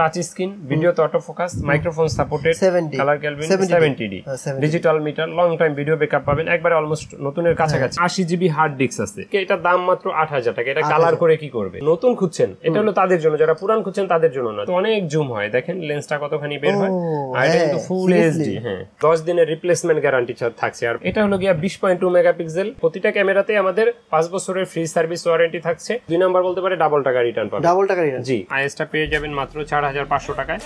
Touch screen video তো auto focus microphone supported 70 colour Kelvin 70D 70 D হ্যাঁ, 70D digital meter long time video backup পাবেন একবারে almost নতুনের কাছাকাছি। আশি জিবি হার্ড ডিস্ক আছে। এটার দাম মাত্র আট হাজার টাকা এটা কালার করে কি করবে? নতুন খুঁজছেন এটা হলো তাদের জন্য যারা পুরান খুঁজছেন তাদের জন্য না তো অনেক জুম হয় দেখেন লেন্সটা কতখানি বের হয়। আর এটা কিন্তু হ্যাঁ, ফুল এইচডি হ্যাঁ। দশ দিনের রিপ্লেসমেন্ট গ্যারান্টি থাকছে। আর এটা হলো গিয়া বিশ পয়েন্ট টু মেগাপিক্সেল প্রতিটা ক্যামেরাতে আমাদের পাঁচ বছরের ফ্রি সার্ভিস ওয়ারেন্টি থাকছে। দুই নাম্বার বলতে পারে ডাবল টাকা রিটার্ন পাবে ডাবল টাকা রিটার্ন জি আইএসটা পেয়ে যাবেন মাত্র চার হাজার পাঁচশো টাকায়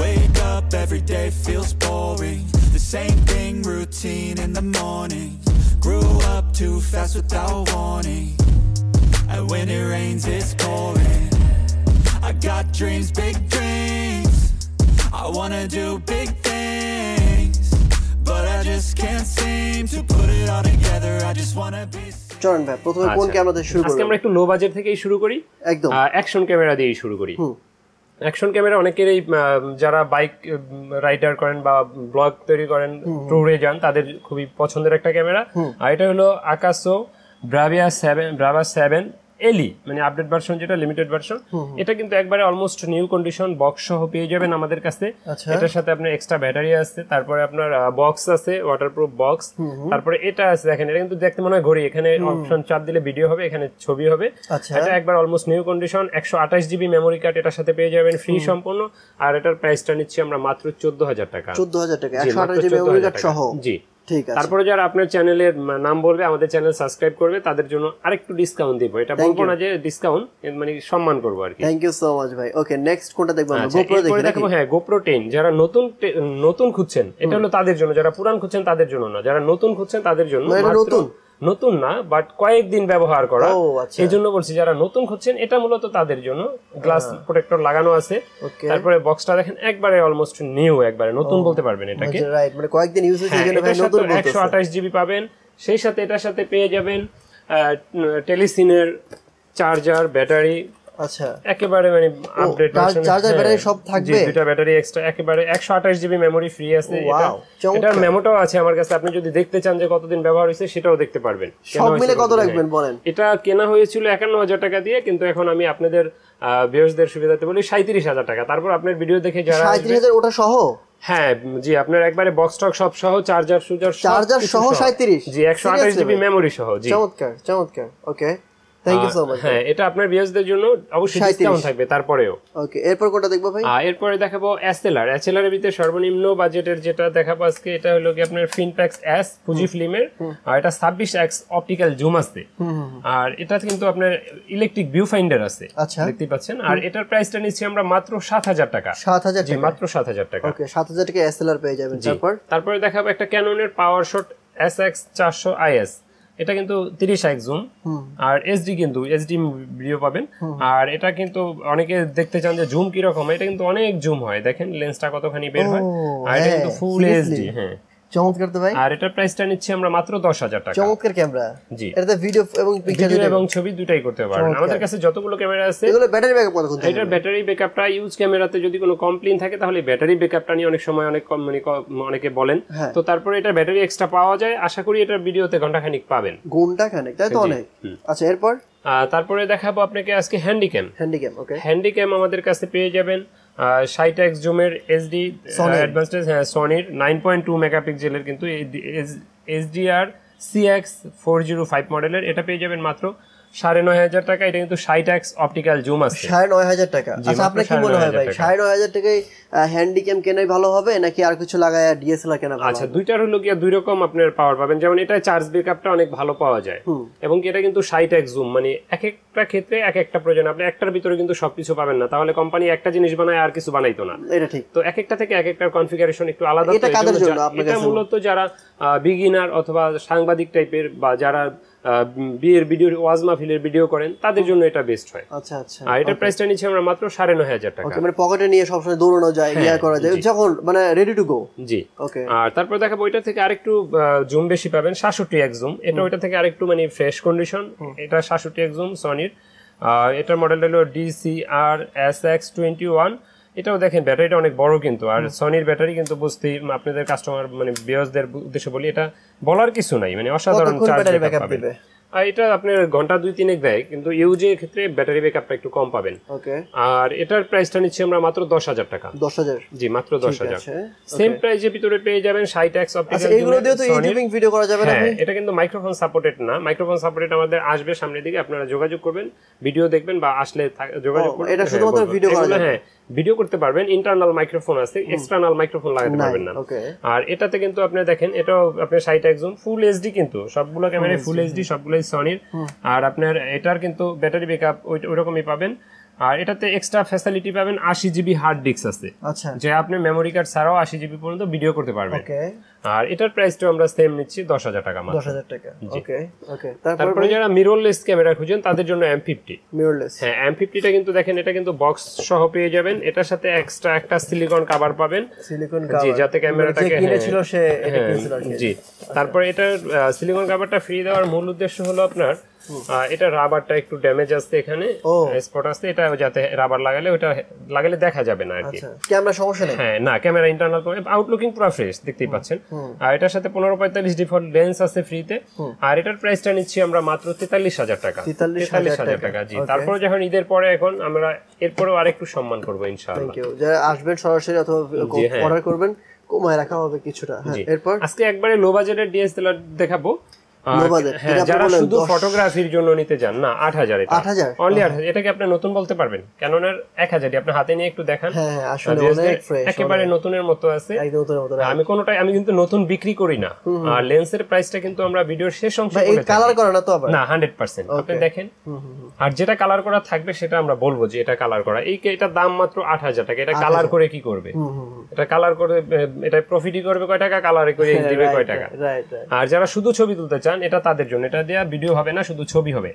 Wake up every day feels boring. The same thing, routine in the morning. Grew up too fast without warning. And when it rains, it's pouring. I got dreams, big dreams. I wanna do big things. But I just can't seem to put it all together. I just wanna be. চরণ ভাই প্রথমে কোন আচ্ছা। Camera দিয়ে শুরু আজকে আমরা একটু লো বাজেট থেকেই শুরু করি। একদম। অ্যাকশন ক্যামেরা দিয়েই শুরু করি। অ্যাকশন ক্যামেরা অনেকেরই যারা বাইক রাইডার করেন বা ব্লগ তৈরি করেন ট্যুরে যান তাদের খুবই পছন্দের একটা ক্যামেরা আর এটা হলো আকাশো ব্রাভিয়া সেভেন ব্রাভা সেভেন এলি মানে আপডেট ভার্সন যেটা লিমিটেড ভার্সন এটা কিন্তু একবারে অলমোস্ট নিউ কন্ডিশন বক্স সহ পেয়ে যাবেন আমাদের কাছে আচ্ছা। এটার সাথে আপনার এক্সট্রা ব্যাটারি আছে তারপরে আপনার বক্স আছে ওয়াটারপ্রুফ বক্স তারপরে এটা আছে দেখেন এটা কিন্তু দেখতে মনে হয় ঘড়ি এখানে অপশন চাপ দিলে ভিডিও হবে এখানে ছবি হবে। আচ্ছা। এটা একবার অলমোস্ট নিউ কন্ডিশন একশো আঠাশ জিবি মেমোরি কার্ড এটার সাথে পেয়ে যাবেন ফ্রি সম্পূর্ণ। আর এটার প্রাইসটা নিচ্ছি আমরা মাত্র চোদ্দ হাজার টাকা। চোদ্দ হাজার টাকা একশো আঠাশ জিবি 14,000 মেমোরি কার্ড সহ। জি। ঠিক আছে। তারপরে যারা আপনার চ্যানেলের নাম বলবে আমাদের চ্যানেল সাবস্ক্রাইব করবে তাদের জন্য আরেকটু ডিসকাউন্ট দিব। এটা বলব না যে ডিসকাউন্ট মানে সম্মান করব আর কি। থ্যাংক ইউ সো মাচ ভাই। ওকে নেক্সট কোনটা দেখব আমরা? আচ্ছা, গোপ্রো দেখব দেখব হ্যাঁ গোপ্রো 10 যারা নতুন নতুন খুঁজছেন এটা হলো তাদের জন্য যারা পুরান খুঁজছেন তাদের জন্য না যারা নতুন খুঁজছেন তাদের জন্য মানে নতুন? নতুন না বাট কয়েকদিন ব্যবহার করা। আচ্ছা। এই জন্য বলছি যারা নতুন খুঁজছেন এটা মূলত তাদের জন্য। গ্লাস প্রোটেক্টর লাগানো আছে. তারপরে বক্সটা দেখেন একবারে অলমোস্ট নিউ একবারে। নতুন বলতে পারবেন এটাকে। রাইট মানে কয়েকদিন ইউজ হয়েছে হ্যাঁ, এখানে এটার নতুন সাথে একশো বলতেছে আঠাশ জিবি পাবেন। সেই সাথে এটার সাথে পেয়ে যাবেন টেলিসিনের চার্জার ব্যাটারি আচ্ছা। একেবারে মানে আপডেট চার্জার ব্যাটারি সব থাকবে? দুটা ব্যাটারি এক্সট্রা একেবারে একশো আঠাশ জিবি মেমোরি ফ্রি আছে। এটা এটার মেমোটাও আছে আমার কাছে। আপনি যদি দেখতে চান যে কতদিন ব্যবহার হয়েছে সেটাও দেখতে পারবেন। সব মিলে কত রাখবেন হ্যাঁ। বলেন এটা কেনা হয়েছিল একান্ন হাজার টাকা দিয়ে কিন্তু এখন আমি আপনাদের ভিউয়ার্সদের সুবিধাতে বলি সাঁত্রিশ হাজার টাকা। তারপর আপনার ভিডিও দেখে যারা সাঁত্রিশ আসবে- হাজার ওটা সহ? হ্যাঁ জি আপনার একবারে বক্স টক সব সহ চার্জার সুজার চার্জার সহ 37? জি একশো আঠাশ Seriously? জিবি ভাই? মেমোরি সহ জি। চমৎকার চমৎকার okay thank you so much হ্যাঁ এটা আপনার ভিউয়ার্সদের জন্য অবশ্যই ডিসকাউন্ট থাকবে তারপরেও। ওকে এরপর কোনটা দেখব ভাই? আর এরপরে দেখাবো এসএলআর এসএলআর এর ভিতরে সর্বনিম্ন বাজেটের যেটা দেখাবো আজকে এটা হলো কি আপনার ফিনপ্যাক্স এস ফুজি ফিল্মের আর এটা এক্স অপটিক্যাল জুম আছে। আর এটা কিন্তু আপনার ইলেকট্রিক ভিউ ফাইন্ডার আছে। আচ্ছা। দেখতে পাচ্ছেন? আর এটার প্রাইসটা নিচ্ছি আমরা মাত্র সাত হাজার টাকা। সাত হাজার জি মাত্র সাত হাজার টাকা। ওকে সাত হাজার টাকা এসএলআর পেয়ে যাবেন। তারপর? তারপরে দেখাবো একটা ক্যাননের পাওয়ার শট এস এক্স চারশো আইএস এটা কিন্তু তিরিশ এক জুম আর এসডি কিন্তু এসডি ভিডিও পাবেন। আর এটা কিন্তু অনেকে দেখতে চান যে জুম কীরকম এটা কিন্তু অনেক জুম হয়। দেখেন লেন্সটা কতখানি বের হয়। আর এটা কিন্তু ফুল? এইচডি হ্যাঁ। চমৎকার তো ভাই। আর এটার প্রাইসটা নিচ্ছি আমরা মাত্র দশ হাজার টাকা। চমৎকার ক্যামেরা জি। এটাতে ভিডিও এবং পিকচার ভিডিও এবং ছবি দুটাই করতে পারবেন। আমাদের কাছে যতগুলো ক্যামেরা আছে এগুলো ব্যাটারি ব্যাকআপ কতক্ষণ থাকে এটার ব্যাটারি ব্যাকআপটা ইউজ ক্যামেরাতে যদি কোনো কমপ্লেন থাকে তাহলে ব্যাটারি ব্যাকআপটা নিয়ে অনেক সময় অনেক কম- মানে অনেকে বলেন। হ্যাঁ। তো তারপরে এটা ব্যাটারি এক্সট্রা পাওয়া যায়। আশা করি এটার ভিডিওতে ঘন্টাখানিক পাবেন। ঘণ্টা খানেক তাই তো অনেক? আচ্ছা এরপর? তারপরে দেখাবো আপনাকে আজকে হ্যান্ডিক্যাম হ্যান্ডিক্যাম ওকে হ্যান্ডিক্যাম আমাদের কাছে পেয়ে যাবেন। ষাট এক্স জুমের এসডি অ্যাডভান্সড হ্যাঁ সনির নাইন পয়েন্ট টু মেগাপিক্সেলের কিন্তু HDR CX four zero five মডেলের এটা পেয়ে যাবেন মাত্র সাড়ে নয় হাজার টাকা এটা কিন্তু ষাট এক্স অপটিক্যাল জুম আছে। সাড়ে নয় হাজার টাকা। আচ্ছা আপনার কি মনে হয় ভাই? সাড়ে নয় হাজার টাকায় হ্যান্ডিক্যাম কেনাই ভালো হবে নাকি আর কিছু লাগায় ডিএসএলআর কেনা ভালো আচ্ছা দুইটার হলো গিয়া দুই রকম আপনার পাওয়ার পাবেন। যেমন এটা চার্জ ব্যাকআপটা অনেক ভালো পাওয়া যায়। এবং কি এটা কিন্তু ষাট এক জুম মানে এক একটা ক্ষেত্রে এক একটা প্রয়োজন। আপনি একটার ভিতরে কিন্তু সবকিছু পাবেন না। তাহলে কোম্পানি একটা জিনিস বানায় আর কিছু বানাইতো না। এটা ঠিক। তো এক একটা থেকে এক একটার কনফিগারেশন একটু আলাদা। এটা? মূলত যারা বিগিনার অথবা সাংবাদিক টাইপের বা যারা বিয়ের ভিডিও ওয়াজ মাহফিলের ভিডিও করেন তাদের জন্য এটা বেস্ট হয়। আচ্ছা আচ্ছা। আর এটার প্রাইসটা নিচ্ছি আমরা মাত্র সাড়ে নয় হাজার টাকা। মানে পকেটে নিয়ে সবসময় দৌড়ানো যায় ইয়া করা যায় যখন মানে রেডি টু গো জি। ওকে আর তারপর দেখাবো ওইটা থেকে আরেকটু জুম বেশি পাবেন সাতষট্টি এক জুম এটা ওইটা থেকে আরেকটু মানে ফ্রেশ কন্ডিশন এটা সাতষট্টি এক জুম সনির এটার মডেলটা হলো DCR S X twenty one এটাও দেখেন ব্যাটারিটা অনেক বড় কিন্তু আর সনির ব্যাটারি কিন্তু বুঝতে আপনাদের কাস্টমার মানে বিয়সদের উদ্দেশ্যে বলি এটা বলার কিছু নাই মানে অসাধারণ চার্জ ব্যাকআপ পাবেন। দিবে? আর এটা আপনার ঘণ্টা দুই তিনেক দেয় কিন্তু ইউজের ক্ষেত্রে ব্যাটারি ব্যাকআপটা একটু কম পাবেন। ওকে আর এটার প্রাইসটা নিচ্ছি আমরা মাত্র দশ হাজার টাকা। দশ হাজার। জি মাত্র দশ হাজার। সেম প্রাইজের ভিতরে পেয়ে যাবেন সাইট এক্স অপটিক্যাল এইগুলো দিয়ে তো ইউটিউবিং ভিডিও করা যাবে না হ্যাঁ এটা কিন্তু মাইক্রোফোন সাপোর্টেড না। মাইক্রোফোন সাপোর্টেড আমাদের আসবে সামনের দিকে আপনারা যোগাযোগ করবেন ভিডিও দেখবেন বা আসলে যোগাযোগ করবেন। এটা হ্যাঁ, শুধুমাত্র video করা যাবে। হ্যাঁ ভিডিও করতে পারবেন ইন্টারনাল মাইক্রোফোন আছে এক্সটার্নাল মাইক্রোফোন লাগাতে পারবেন না। আর এটাতে কিন্তু আপনি দেখেন এটাও আপনার সাইট একদম ফুল এইচডি কিন্তু। সবগুলো ক্যামেরা ফুল এইচডি সবগুলোই সনির আর আপনার এটার কিন্তু ব্যাটারি ব্যাকআপ ওইরকমই পাবেন। আর এটাতে এক্সট্রা ফ্যাসিলিটি পাবেন আশি জিবি হার্ড ডিস্ক আছে। আচ্ছা। যে আপনি মেমোরি কার্ড ছাড়াও আশি জিবি পর্যন্ত ভিডিও করতে পারবেন। ওকে। আর এটার প্রাইসটা আমরা সেম নিচ্ছি দশ হাজার টাকা মাত্র। দশ হাজার টাকা। ওকে ওকে। তারপরে যারা মিররলেস ক্যামেরা খুঁজেন তাদের জন্য এম ফিফটি মিররলেস হ্যাঁ এম ফিফটিটা কিন্তু দেখেন এটা কিন্তু বক্স সহ পেয়ে যাবেন। এটার সাথে এক্সট্রা একটা সিলিকন কাভার পাবেন। সিলিকন জি যাতে ক্যামেরাটাকে যে কিনেছিল সে এটা হ্যাঁ, কিনেছিল জি। তারপরে এটার সিলিকন কাভারটা ফ্রি দেওয়ার মূল উদ্দেশ্য হলো আপনার এটা রাবারটা একটু ড্যামেজ আছে এখানে স্পট আছে এটা যাতে রাবার লাগালে ওটা লাগালে দেখা যাবে না আর কি। আচ্ছা ক্যামেরা সমস্যা নেই? হ্যাঁ না ক্যামেরা ইন্টারনাল আউটলুকিং পুরো ফ্রেশ দেখতেই পাচ্ছেন। আর এটার সাথে পনেরো পঁয়তাল্লিশ ডিফল্ট লেন্স আছে ফ্রিতে আর এটার প্রাইসটা নিচ্ছি আমরা মাত্র তেতাল্লিশ হাজার টাকা। 43,000 হাজার টাকা জি। তারপরে যখন ঈদের পরে এখন আমরা এরপরেও আরেকটু সম্মান করব ইনশাআল্লাহ। যারা আসবেন সরাসরি অথবা হ্যাঁ। অর্ডার করবেন কমায় রাখা হবে কিছুটা। হ্যাঁ এরপর? আজকে একবারে লো বাজেটের ডিএসএলআর দেখাবো। হ্যাঁ যারা শুধু ফটোগ্রাফির জন্য নিতে চান না আট হাজার এটা। 8,000? অনলি আট হাজার। এটাকে আপনি নতুন বলতে পারবেন। ক্যাননের এক হাজারই। আপনি হাতে নিয়ে একটু দেখান। হ্যাঁ হ্যাঁ একেবারে নতুনের মতো আছে। আমি কোনোটাই আমি কিন্তু নতুন বিক্রি করি না। আর লেন্সের প্রাইসটা কিন্তু আমরা ভিডিওর শেষ অংশে। কালার করে না তো আবার না হান্ড্রেড পার্সেন্ট আপনি দেখেন। আর যেটা কালার করা থাকবে সেটা আমরা বলব যে এটা কালার করা। এই এটার দাম মাত্র আট হাজার টাকা। এটা কালার করে কি করবে? এটা কালার করে এটা প্রফিটই করবে কয় টাকা? কালার করে দিবে কয় টাকা? আর যারা শুধু ছবি তুলতে চান এটা তাদের জন্য। এটা দেওয়া ভিডিও হবে না শুধু ছবি হবে।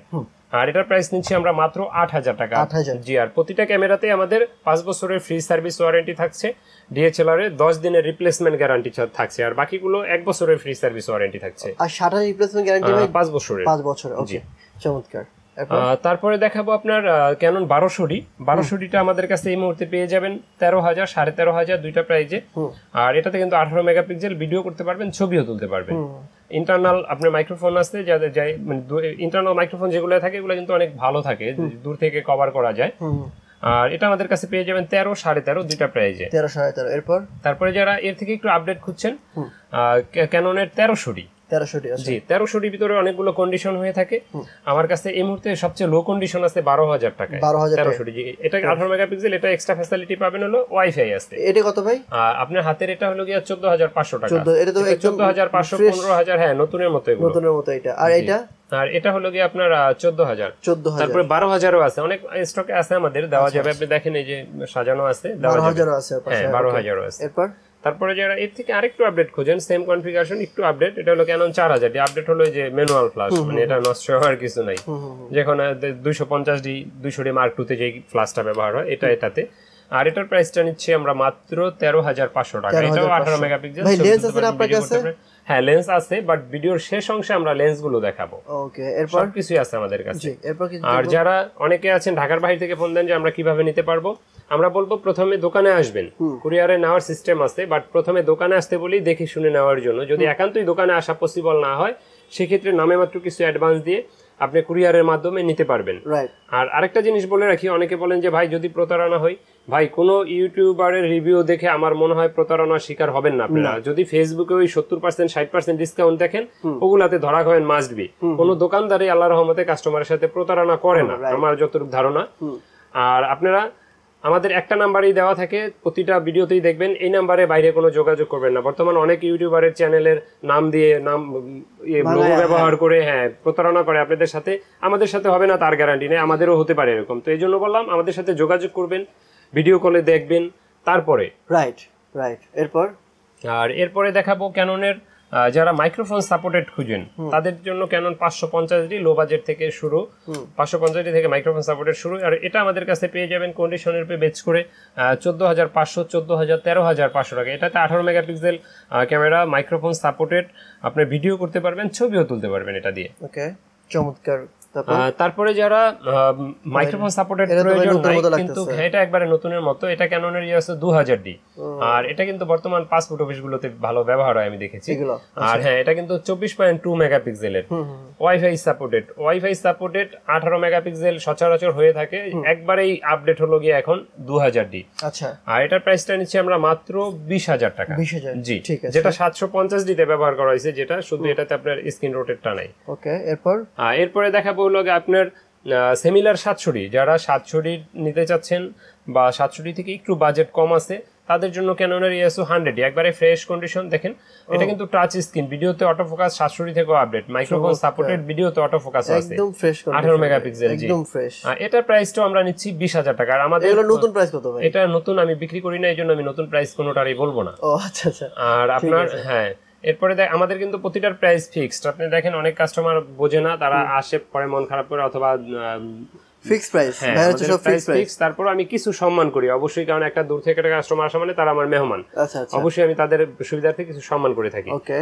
আর এটার প্রাইস নিচ্ছি আমরা মাত্র আট হাজার টাকা। 8,000 জি আর প্রতিটা ক্যামেরাতে আমাদের পাঁচ বছরের ফ্রি সার্ভিস ওয়ারেন্টি থাকছে। ডিএচএলআর এ দশ দিনের রিপ্লেসমেন্ট গ্যারান্টি থাকছে আর বাকিগুলো এক বছরের ফ্রি সার্ভিস ওয়ারেন্টি থাকছে। আর শাটার রিপ্লেসমেন্ট গ্যারান্টি আহ, পাঁচ বছরের। পাঁচ বছর ওকে চমৎকার। তারপরে দেখাবো আপনার ক্যানন বারোশো ডি বারোশো ডিটা আমাদের কাছে এই মুহূর্তে পেয়ে যাবেন তেরো হাজার সাড়ে তেরো হাজার দুইটা প্রাইজে আর এটাতে কিন্তু আঠারো মেগাপিক্সেল ভিডিও করতে পারবেন ছবিও তুলতে পারবেন। ইন্টারনাল আপনার মাইক্রোফোন আছে যাদের যাই মানে ইন্টারনাল মাইক্রোফোন যেগুলো থাকে এগুলো কিন্তু অনেক ভালো থাকে দূর থেকে কভার করা যায়। আর এটা আমাদের কাছে পেয়ে যাবেন তেরো সাড়ে তেরো দুইটা প্রাইজে তেরো সাড়ে তেরো। এরপর? তারপরে যারা এর থেকে একটু আপডেট খুঁজছেন ক্যাননের তেরো ডি তেরোশোটি জি তেরোশোটির ভিতরে অনেকগুলো কন্ডিশন হয়ে থাকে। আমার কাছে এই মুহূর্তে সবচেয়ে লো কন্ডিশন আছে বারো হাজার টাকা 12,000 টাকা। তেরোশোটি জি এটা আঠারো মেগাপিক্সেল এটা এক্সট্রা ফ্যাসিলিটি পাবেন হলো ওয়াইফাই আছে। এটা কত ভাই? আপনার হাতের এটা হলো গিয়া চোদ্দ হাজার পাঁচশো টাকা। 14 এটা তো চোদ্দ হাজার পাঁচশো পনেরো হাজার হ্যাঁ নতুনের মতো নতুনের মতো এটা। আর এটা? আর এটা হলো গিয়ে আপনার চোদ্দ হাজার। চোদ্দ তারপরে বারো হাজারও আছে। অনেক স্টকে আছে আমাদের দেওয়া যাবে। আপনি দেখেন এই যে সাজানো আছে বারো হাজারও আছে হ্যাঁ বারো হাজারও আছে। এরপর? তারপরে যারা এর থেকে আরেকটু আপডেট খোঁজেন সেম কনফিগারেশন একটু আপডেট এটা হলো ক্যানন চার হাজার আপডেট হলো এই যে ম্যানুয়াল ফ্লাশ মানে এটা নষ্ট হওয়ার কিছু নাই। যেখানে দুইশো পঞ্চাশ ডি দুইশো ডি মার্ক টুতে যে ফ্লাশটা ব্যবহার হয় এটা এটাতে। আর এটার প্রাইসটা নিচ্ছে আমরা মাত্র তেরো হাজার পাঁচশো টাকা। এটাও আঠারো মেগাপিক্সেল হ্যাঁ লেন্স আছে বাট ভিডিওর শেষ অংশে আমরা লেন্সগুলো দেখাবো। ওকে এরপর? কিছুই আছে আমাদের কাছে। জি এরপর আর যারা অনেকে আছেন ঢাকার বাইরে থেকে ফোন দেন যে আমরা কীভাবে নিতে পারব আমরা বলব প্রথমে দোকানে আসবেন। কুরিয়ারে নেওয়ার সিস্টেম আছে বাট প্রথমে দোকানে আসতে বলি দেখে শুনে নেওয়ার জন্য। যদি একান্তই দোকানে আসা পসিবল না হয় সেক্ষেত্রে নামে মাত্র কিছু অ্যাডভান্স দিয়ে আপনি কুরিয়ারের মাধ্যমে নিতে পারবেন। আর আরেকটা জিনিস বলে রাখি অনেকে বলেন যে ভাই যদি প্রতারণা হয় ভাই কোনো ইউটিউবারের রিভিউ দেখে আমার মনে হয় প্রতারণার শিকার হবেন না আপনারা। যদি ফেসবুকে ওই সত্তর পার্সেন্ট ষাট পার্সেন্ট ডিসকাউন্ট দেখেন ওগুলাতে ধরা খাবেন মাস্ট বি কোনো দোকানদারই আল্লাহ রহমতে কাস্টমারের সাথে প্রতারণা করে না। আমার যতটুকু ধারণা। আর আপনারা আমাদের একটা নাম্বারই দেওয়া থাকে প্রতিটা ভিডিওতেই দেখবেন এই নাম্বারে বাইরে কোনো যোগাযোগ করবেন না। বর্তমান অনেক ইউটিউবারের চ্যানেলের নাম দিয়ে নাম ইয়ে লোগো ব্যবহার করে হ্যাঁ প্রতারণা করে আপনাদের সাথে। আমাদের সাথে হবে না তার গ্যারান্টি নেই আমাদেরও হতে পারে এরকম। তো এই জন্য বললাম আমাদের সাথে যোগাযোগ করবেন ভিডিও কলে দেখবেন তারপরে। রাইট রাইট এরপর? আর এরপরে দেখাবো ক্যাননের যারা মাইক্রোফোন সাপোর্টেড খুঁজেন তাদের জন্য ক্যানন পাঁচশো পঞ্চাশ ডি লো বাজেট থেকে শুরু পাঁচশো পঞ্চাশ ডি থেকে মাইক্রোফোন সাপোর্টেড শুরু। আর এটা আমাদের কাছে পেয়ে যাবেন কন্ডিশনের পে বেচ করে চোদ্দ হাজার পাঁচশো চোদ্দ হাজার তেরো হাজার পাঁচশো টাকা। এটাতে আঠারো মেগাপিক্সেল ক্যামেরা মাইক্রোফোন সাপোর্টেড আপনি ভিডিও করতে পারবেন ছবিও তুলতে পারবেন এটা দিয়ে। ওকে চমৎকার। তারপর? যারা মাইক্রোফোন সাপোর্টেড তো ভাই প্রয়োজন নাই কিন্তু এটা একবারে নতুনের মতো। এটা ক্যাননের ইয়ে আছে দু হাজার ডি আর এটা কিন্তু বর্তমান পাসপোর্ট অফিস গুলোতে ভালো ব্যবহার হয় আমি দেখেছি। আর হ্যাঁ এটা কিন্তু চব্বিশ পয়েন্ট টু মেগাপিক্সেলের ওয়াইফাই সাপোর্টেড ওয়াইফাই সাপোর্টেড আঠারো মেগাপিক্সেল সচরাচর হয়ে থাকে। একবারেই আপডেট হলো গিয়ে এখন দু হাজার ডি আচ্ছা। আর এটার প্রাইসটা নিচ্ছি আমরা মাত্র বিশ হাজার টাকা। বিশ হাজার জি। ঠিক আছে। যেটা সাতশো পঞ্চাশ ডিতে ব্যবহার করা হয়েছে যেটা শুধু এটাতে আপনার স্ক্রিন রোটেটটা নাই। ওকে এরপর? এরপরে দেখাবো গিয়ে আপনার সেমিলার সাতশোটি যারা সাতশোটি নিতে চাচ্ছেন বা সাতশোটি থেকে একটু বাজেট কম আছে তাদের জন্য ক্যাননের ইএসও হান্ড্রেড একবারে ফ্রেশ কন্ডিশন দেখেন এটা কিন্তু টাচ স্ক্রিন ভিডিওতে অটো ফোকাস সাতশোটি থেকেও আপডেট মাইক্রোফোন সাপোর্টেড ভিডিওতে অটো ফোকাস আছে। একদম ফ্রেশ আঠারো মেগাপিক্সেল জি। একদম ফ্রেশ এটার প্রাইসটাও আমরা নিচ্ছি বিশ হাজার টাকা আর আমাদের এগুলো নতুন প্রাইস কত ভাই? এটা নতুন আমি বিক্রি করি না এই জন্য আমি নতুন প্রাইস কোনোটারই বলব না। ও আচ্ছা আচ্ছা। আর আপনার হ্যাঁ এরপরে দেখ আমাদের কিন্তু প্রতিটার প্রাইস ফিক্সড আপনি দেখেন অনেক কাস্টমার বোঝে না তারা আসে পরে মন খারাপ করে অথবা প্রাইস হ্যাঁ হচ্ছে সব ফিক্স প্রাইস তারপর আমি কিছু সম্মান করি অবশ্যই কারণ একটা দূর থেকে একটা কাস্টমার আসা মানে তারা আমার মেহমান। আচ্ছা আচ্ছা। অবশ্যই আমি তাদের সুবিধার্থে কিছু সম্মান করে থাকি। ওকে।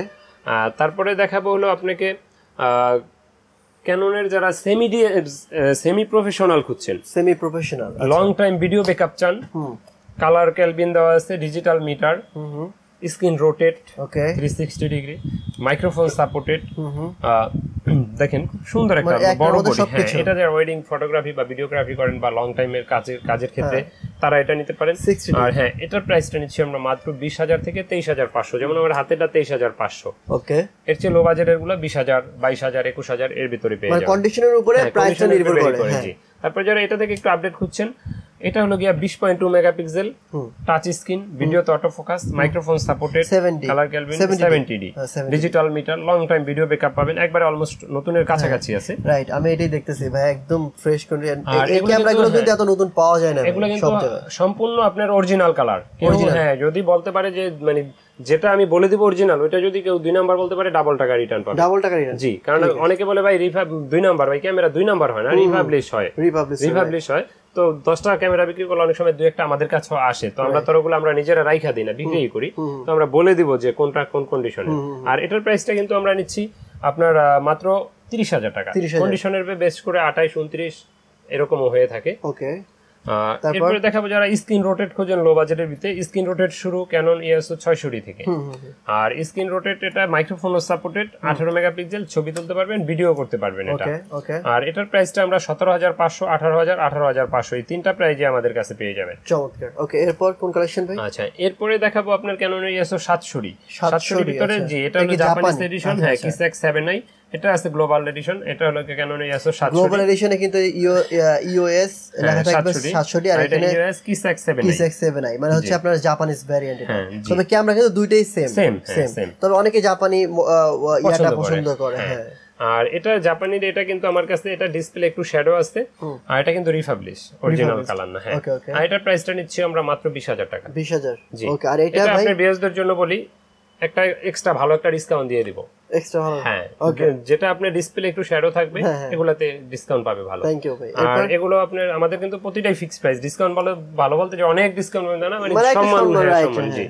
তারপরে দেখাবো হলো আপনাকে ক্যাননের যারা সেমি সেমি প্রফেশনাল খুঁজছেন। Semi professional long time video backup চান। কালার ক্যালবিন দেওয়া আছে digital meter screen rotate okay. Three sixty degree microphone supported দেখেন খুব সুন্দর একটা মানে বড় বডি হ্যাঁ এটা যারা ওয়েডিং ফটোগ্রাফি বা ভিডিওগ্রাফি করেন বা লং টাইমের কাজের কাজের ক্ষেত্রে তারা এটা নিতে পারেন। 60 আর হ্যাঁ এটার প্রাইসটা নিচ্ছি আমরা মাত্র বিশ হাজার থেকে তেইশ হাজার পাঁচশো। যেমন আমার হাতেটা তেইশ হাজার পাঁচশো। ওকে। এর চেয়ে লো বাজেটেরগুলো বিশ হাজার বাইশ হাজার একুশ হাজার এর ভিতরে পেয়ে মানে যাবেন। কন্ডিশনের উপরে হ্যাঁ, প্রাইসটা নির্ভর উপর করে হ্যাঁ। তারপর যারা এটা থেকে একটু আপডেট খুঁজছেন এটা হলো গিয়া বিশ point two megapixel touch screen video তো auto focus microphone supported 70 colour kelvin 70 seventy D হ্যাঁ, 70 digital meter long time video backup পাবেন একবারে অলমোস্ট নতুনের কাছাকাছি আছে। রাইট আমি এটাই দেখতেছি ভাই একদম ফ্রেশ কন্ডিশন আর এই ক্যামেরাগুলো কিন্তু- কিন্তু এত নতুন পাওয়া যায় না এগুলো কিন্তু সম্পূর্ণ আপনার অরিজিনাল কালার হ্যাঁ যদি বলতে পারে যে মানে যেটা আমি বলে দিব অরিজিনাল ওইটা যদি কেউ দুই নাম্বার বলতে পারে ডাবল টাকা রিটার্ন পাবে। ডাবল টাকা রিটার্ন জি কারণ অনেকে বলে ভাই রিফাব দুই নাম্বার ভাই ক্যামেরা দুই নাম্বার হয় না রিপাবলিশ হয়। রিপাবলিশ হয়। তো দশ টাকা ক্যামেরা বিক্রি করলে অনেক সময় দু একটা আমাদের কাছেও আসে। তো আমরা তো ওগুলো আমরা নিজেরা রাইখা দিই না বিক্রি করি। তো আমরা বলে দিব যে কোনটা কোন কন্ডিশনে আর এটার প্রাইসটা কিন্তু আমরা নিচ্ছি আপনার মাত্র তিরিশ হাজার টাকা। 30,000 কন্ডিশনের বেশ করে আঠাইশ উনত্রিশ এরকমও হয়ে থাকে। ওকে এরপরে দেখাবো যারা স্ক্রিন রোটেট খোঁজেন লো বাজেটের ভিতরে স্ক্রিন রোটেট শুরু ক্যানন ইএসও ছয়শোটি থেকে। আর স্ক্রিন রোটেট এটা মাইক্রোফোন সাপোর্টেড আঠারো মেগাপিক্সেল ছবি তুলতে পারবেন ভিডিও করতে পারবেন এটা। আর এটার প্রাইসটা আমরা সতেরো হাজার পাঁচশো আঠারো হাজার আঠারো হাজার পাঁচশো এই তিনটা প্রাইজে আমাদের কাছে পেয়ে যাবেন। চমৎকার। ওকে এরপর কোন কালেকশন ভাই? আচ্ছা এরপরে দেখাবো আপনার ক্যানন ইএসও সাতশোটি 700 সাতশোটির ভিতরে আচ্ছা। জি এটা হলো জাপানিজ এডিশন আচ্ছা, হ্যাঁ। কিসেক্স সেভেন আই এটা আছে গ্লোবাল এডিশন এটা হলো ক্যাননের ইএসও সাতশোটি গ্লোবাল এডিশনে কিন্তু ইওএস লেখা থাকবে 700 আর এখানে Kiss X seven Kiss X I মানে হচ্ছে আপনার জাপানিজ ভ্যারিয়েন্ট এটা। হ্যাঁ, তবে ক্যামেরা কিন্তু দুইটাই সেম Same, হ্যাঁ, সেম তবে অনেকে জাপানি ইয়াটা পছন্দ করে। হ্যাঁ। আর এটা জাপানির এটা কিন্তু আমার কাছে এটা ডিসপ্লে একটু শ্যাডো আছে। আর এটা কিন্তু রিফাবলিশ অরিজিনাল কালার না হ্যাঁ. আর এটার প্রাইসটা নিচ্ছি আমরা মাত্র বিশ হাজার টাকা। বিশ হাজার। জি। ওকে আর এটা এটা ভাই আপনার বিয়াসদের জন্য বলি একটা এক্সট্রা ভালো একটা ডিসকাউন্ট দিয়ে দিব। এক্সট্রা ভালো। হ্যাঁ যেটা আপনার ডিসপ্লে একটু শ্যাডো থাকবে হ্যাঁ, হ্যাঁ। এগুলাতে ডিসকাউন্ট পাবে ভালো। থ্যাংক ইউ ভাই। আর এগুলো আপনার আমাদের কিন্তু প্রতিটাই ফিক্স প্রাইস ডিসকাউন্ট ভালো ভালো বলতে যে অনেক ডিসকাউন্ট না মানে মানে সম্মান সম্মান, হ্যাঁ, জি।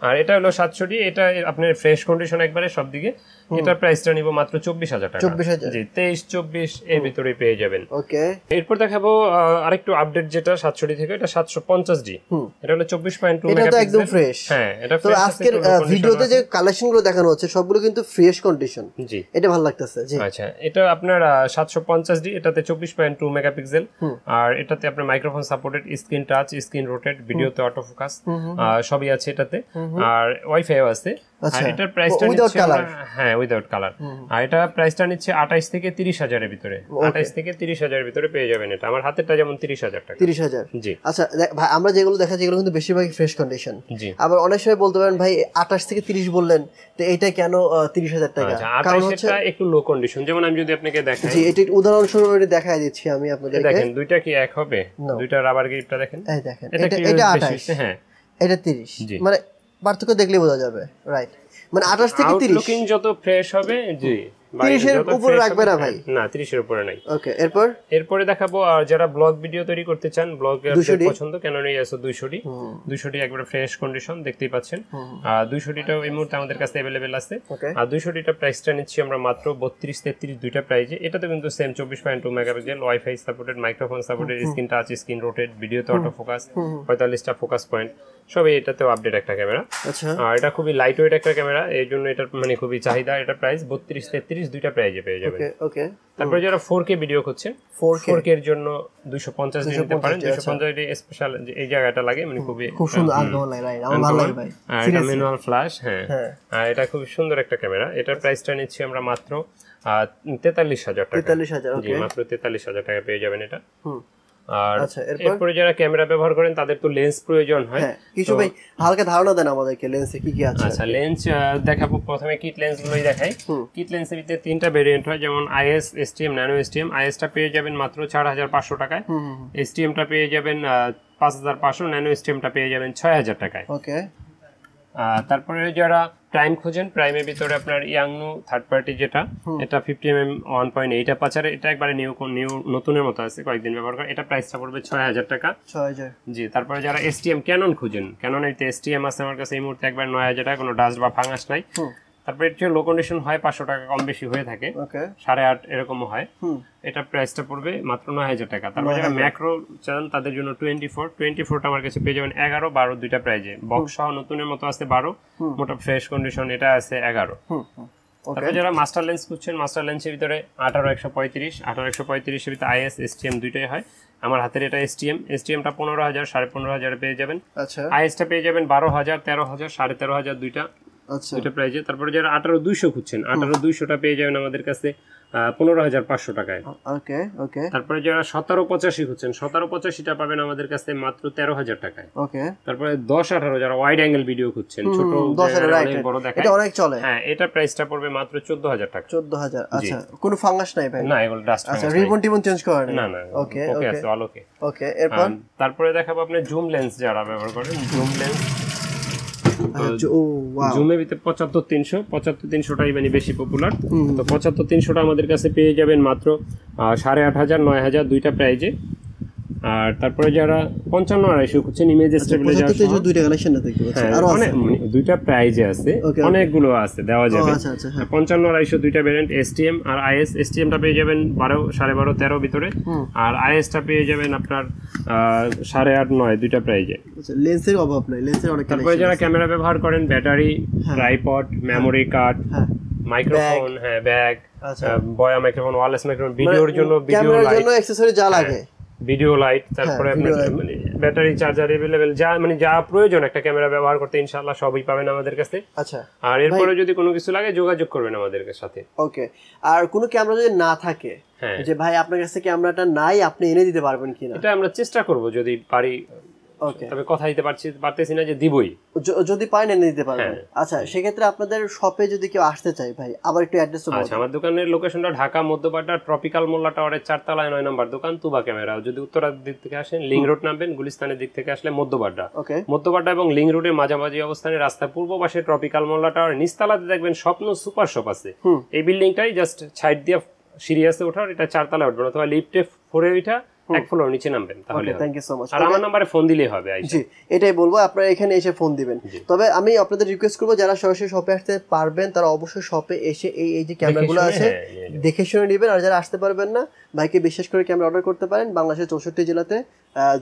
আর এটা হলো সাতশোটি এটা আপনার ফ্রেশ কন্ডিশন একবারে সব দিকে এটার প্রাইসটা নিব মাত্র চব্বিশ হাজার টাকা। 24,000 জি তেইশ চব্বিশ এর ভিতরে পেয়ে যাবেন। ওকে। এরপর দেখাবো আরেকটু আপডেট যেটা সাতশোটি থেকে এটা সাতশো পঞ্চাশ ডি এটা হলো চব্বিশ পয়েন্ট টু এটা তো একদম ফ্রেশ হ্যাঁ এটা তো আজকের ভিডিওতে যে কালেকশনগুলো দেখানো হচ্ছে সবগুলো কিন্তু ফ্রেশ কন্ডিশন জি। এটা ভালো লাগতেছে জি। আচ্ছা এটা আপনার সাতশো পঞ্চাশ ডি এটাতে চব্বিশ পয়েন্ট টু মেগাপিক্সেল আর এটাতে আপনার microphone supported screen touch screen rotate ভিডিওতে অটো ফোকাস সবই আছে এটাতে। আর ওয়াইফাইও আছে। আর আচ্ছা। এটার প্রাইসটা নিচ্ছে হ্যাঁ উইদাউট কালার আর এটা প্রাইসটা নিচ্ছে আঠাইশ থেকে তিরিশ হাজারের ভিতরে। আঠাইশ থেকে তিরিশ হাজারের ভিতরে পেয়ে যাবেন এটা। আমার হাতেরটা যেমন তিরিশ হাজার টাকা। তিরিশ হাজার। জি। আচ্ছা ভাই আমরা যেগুলো দেখাচ্ছি এগুলো কিন্তু বেশিরভাগই ফ্রেশ কন্ডিশন জি। আবার অনেক সময় বলতে পারেন ভাই আঠাশ থেকে তিরিশ বললেন তো এইটা কেন তিরিশ হাজার টাকা? আচ্ছা কারণ হচ্ছে একটু লো কন্ডিশন যেমন আমি যদি আপনাকে দেখাই জি এটি উদাহরণস্বরূপ আমি দেখাই দিচ্ছি আমি আপনাদেরকে। দেখেন দুইটা কি এক হবে? দুইটা রাবার গ্রিপটা দেখেন? এই দেখেন এটা এটা কি এটা বেশি আঠাশ। হচ্ছে? হ্যাঁ। এটা তিরিশ। জি। মানে পার্থক্য দেখলে বোঝা যাবে রাইট মানে আঠাশ থেকে তিরিশ। লুকিং যত ফ্রেশ হবে জি। 30 এর উপরে রাখবে না হ্যাঁ। ভাই। না 30 উপরে নাই। ওকে এরপর? এরপরে দেখাবো আর যারা ব্লগ ভিডিও তৈরি করতে চান ব্লগ পছন্দ কেন নেই আছে 200 ডি 200 ফ্রেশ কন্ডিশন দেখতেই পাচ্ছেন। 200 ডিটাও এই মুহূর্তে আমাদের কাছে अवेलेबल আছে। আর 200 প্রাইসটা নিচ্ছি আমরা মাত্র 32 33 দুইটা প্রাইজে এটাতে কিন্তু same 24.2 megapixel wifi supported microphone supported screen touch screen rotate ভিডিওতে অটো ফোকাস 45টা ফোকাস পয়েন্ট সবই এটাতেও আপডেট একটা ক্যামেরা আচ্ছা। আর এটা খুবই লাইট ওয়েট একটা ক্যামেরা এই জন্য এটার মানে খুবই চাহিদা এটা প্রাইস 32 33 পিস দুইটা প্রাইজে পেয়ে যাবেন। ওকে তারপরে যারা 4K ভিডিও করছে 4K এর জন্য 250 দিয়ে নিতে পারেন। 250 এর স্পেশাল এই জায়গাটা লাগে মানে খুবই খুব সুন্দর। আর ভালো লাগে রাইট আমার ভালো লাগে ভাই। আর এটা ম্যানুয়াল ফ্ল্যাশ হ্যাঁ। আর এটা খুব সুন্দর একটা ক্যামেরা এটার আচ্ছা। প্রাইসটা নিচ্ছি আমরা মাত্র 43000 টাকা। 43000 ওকে মাত্র 43000 টাকা পেয়ে যাবেন এটা। হুম। আর আচ্ছা, এরপরে? যারা ক্যামেরা ব্যবহার করেন তাদের তো লেন্স প্রয়োজন হয়? হ্যাঁ কিছু ভাই হালকা ধারণা দেন আমাদেরকে লেন্সে কি কি আছে আচ্ছা লেন্স দেখাবো। প্রথমে কিট লেন্স গুলোই দেখাই। কিট লেন্সের ভিতরে তিনটা ভেরিয়েন্ট হয় যেমন আইএস এসটিএম ন্যানো এসটিএম আইএসটা পেয়ে যাবেন মাত্র চার হাজার পাঁচশো টাকায়। এসটিএমটা পেয়ে যাবেন পাঁচ হাজার পাঁচশো ন্যানো এসটিএমটা পেয়ে যাবেন ছয় হাজার টাকায়। ওকে তারপরে যারা প্রাইম খোঁজেন প্রাইমের ভিতরে আপনার ইয়াংনু থার্ড পার্টি যেটা এটা fifty M M one point eight পাচারে এটা একবারে নিউ নিউ নতুনের মতো আছে কয়েকদিন ব্যবহার করে। এটা প্রাইসটা পড়বে ছয় হাজার টাকা। ছয় হাজার। জি তারপরে যারা এস টি এম ক্যানন খুঁজেন ক্যানন এই এস টি এম আছে আমার কাছে এই মুহূর্তে একবার নয় হাজার টাকা কোনো ডাস্ট বা ফাঙ্গাস নাই। তারপরে এটা লো কন্ডিশন হয় পাঁচশো টাকা কম বেশি হয়ে থাকে। সাড়ে আট এরকমও হয়। এটা প্রাইসটা পড়বে মাত্র নয় হাজার টাকা। তারপরে যারা ম্যাক্রো চান তাদের জন্য টোয়েন্টি ফোর টোয়েন্টি ফোরটা আমার কাছে পেয়ে যাবেন এগারো বারো দুইটা প্রাইজে বক্স সহ নতুনের মতো আছে বারো মোটা ফ্রেশ কন্ডিশন এটা আছে এগারো। তারপরে যারা মাস্টার লেন্স খুঁজছেন মাস্টার লেন্সের ভিতরে আঠারো একশো পঁয়ত্রিশ আঠারো একশো পঁয়ত্রিশের ভিতরে আইএস এসটিএম দুইটাই হয়। আমার হাতের এটা এসটিএম এসটিএমটা পনেরো হাজার সাড়ে পনেরো হাজারে পেয়ে যাবেন। আচ্ছা। আইএসটা পেয়ে যাবেন বারো হাজার তেরো হাজার সাড়ে তেরো হাজার দুইটা। আচ্ছা দুইটা প্রাইজে তারপরে যারা আঠারো দুইশো খুঁজছেন আঠারো দুইশোটা পেয়ে যাবেন আমাদের কাছে পনেরো হাজার পাঁচশো টাকায়। ওকে ওকে। তারপরে যারা সতেরো পঁচাশি খুঁজছেন সতেরো পঁচাশিটা পাবেন আমাদের কাছে মাত্র তেরো হাজার টাকায়। ওকে। তারপরে দশ আঠারো যারা ওয়াইড অ্যাঙ্গেল ভিডিও খুঁজছেন ছোট বড় দেখায়। এটা অনেক চলে। হ্যাঁ এটা প্রাইসটা পড়বে মাত্র চোদ্দ হাজার টাকা। চোদ্দ হাজার আচ্ছা। কোনো ফাঙ্গাস নাই ভাই? না এগুলো ডাস্ট আচ্ছা রিবন টিবন চেঞ্জ করেন? না না ওকে ওকে আলোকে ওকে এরপর? তারপরে দেখাবো আপনি জুম লেন্স যারা ব্যবহার করেন জুম লেন্স আচ্ছা, জুমের ভিতরে পঁচাত্তর তিনশো পঁচাত্তর তিনশোটাই মানে বেশি পপুলার তো পঁচাত্তর তিনশোটা আমাদের কাছে পেয়ে যাবেন মাত্র সাড়ে আট হাজার নয় হাজার দুইটা প্রাইজে আর তারপরে যারা পঞ্চান্ন আড়াইশো খুঁজছেন ইমেজ স্টেবিলাইজার দুইটা কালেকশন না দেখতে পাচ্ছি। আরও অনেক মানে দুইটা প্রাইজে আছে. অনেকগুলো আছে দেওয়া যাবে। আচ্ছা আচ্ছা হ্যাঁ। পঞ্চান্ন আড়াইশো দুইটা ভ্যারিয়েন্ট এসটিএম আর আইএস এসটিএমটা পেয়ে যাবেন বারো সাড়ে বারো তেরো ভিতরে। আর আইএসটা পেয়ে যাবেন আপনার সাড়ে আট নয় দুইটা প্রাইজে আচ্ছা লেন্সের অভাব নাই লেন্সের অনেক তারপরে যারা ক্যামেরা ব্যবহার করেন ব্যাটারি ট্রাইপড মেমোরি কার্ড হ্যাঁ। মাইক্রোফোন হ্যাঁ। Bag Boya microphone wireless microphone ভিডিওর জন্য ভিডিও লাইট জন্য অ্যাকসেসরি যা লাগে। ভিডিও লাইট তারপরে হ্যাঁ, মানে ব্যাটারি চার্জার এভেলেবেল যা মানে যা প্রয়োজন একটা ক্যামেরা ব্যবহার করতে ইনশাআল্লাহ সবই পাবেন আমাদের কাছে। আচ্ছা আর এরপরে যদি কোনো কিছু লাগে যোগাযোগ করবেন আমাদের সাথে। ওকে আর কোনো ক্যামেরা যদি না থাকে হ্যাঁ। যে ভাই আপনার কাছে ক্যামেরাটা নাই আপনি এনে দিতে পারবেন কিনা? এটা আমরা চেষ্টা করব যদি পারি। তবে কথা দিতে পারছি পারতেছি না যে দিবই। যদি পারেন এনে দিতে পারবেন। হ্যাঁ। আচ্ছা সেক্ষেত্রে আপনাদের শপে যদি কেউ আসতে চায় ভাই আবার একটু অ্যাড্রেস আচ্ছা আমার দোকানের লোকেশনটা ঢাকা মধ্যপাড়া ট্রপিক্যাল মোল্লা টাওয়ারের চারতলায় নয় নম্বর দোকান তুবা ক্যামেরা। যদি উত্তরার দিক থেকে আসেন লিং রোড নামবেন গুলিস্তানের দিক থেকে আসলে মধ্যপাড়া। ওকে মধ্যপাড়া এবং লিং রোডের মাঝামাঝি অবস্থানে রাস্তার পূর্ব পাশে ট্রপিক্যাল মোল্লা টাওয়ার নিচতলাতে দেখবেন স্বপ্ন সুপার শপ আছে। এই বিল্ডিংটাই জাস্ট সাইড দিয়ে সিরিয়াসে ওঠার এটা চারতলায় উঠবেন অথবা লিফটে ফোরে উঠা এক ফ্লোর নিচে নামবেন তাহলে থ্যাংক ইউ সো মাচ আর আমার নম্বরে ফোন দিলেই হবে জি এটাই বলব আপনারা এখানে এসে ফোন দিবেন। তবে আমি আপনাদের রিকোয়েস্ট করব যারা সরাসরি শপে আসতে পারবেন তারা অবশ্যই শপে এসে এই এই যে ক্যামেরাগুলো আছে হ্যাঁ, নিয়ে যাবেন। দেখে শুনে নেবেন আর যারা আসতে পারবেন না ভাইকে বিশেষ করে ক্যামেরা অর্ডার করতে পারেন বাংলাদেশের চৌষট্টি জেলাতে।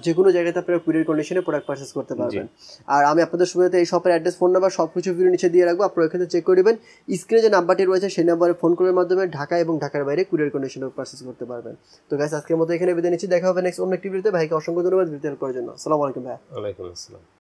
যে কোনো জায়গাতে আপনারা কুরিয়ার কন্ডিশনে প্রোডাক্ট পারচেস করতে পারবেন। আর আমি আপনাদের সুবিধাতে এই শপের অ্যাড্রেস ফোন নাম্বার সব কিছু ভিডিও নিচে দিয়ে রাখব। আপনারা এখানে চেক করে দেবেন স্ক্রিনে যে নাম্বারটি রয়েছে সেই নাম্বারে ফোন করার মাধ্যমে ঢাকা এবং ঢাকার বাইরে কুরিয়ার কন্ডিশনে পারচেস করতে পারবেন। তো গাইস আজকের মতো এখানে বিদায় নিচ্ছি। দেখা হবে নেক্সট অন্য একটি ভিডিওতে ভাইকে অসংখ্য ধন্যবাদ। ভিডিও করার জন্য। আসসালামু আলাইকুম ভাই। ওয়ালাইকুম আসসালাম।